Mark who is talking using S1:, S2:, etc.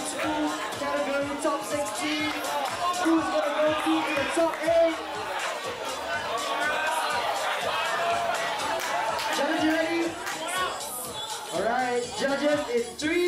S1: each school category top 16. Who's gonna go through to the top 8? Judges, ready? Alright, judges it's 3,